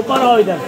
ऊपर आओ इधर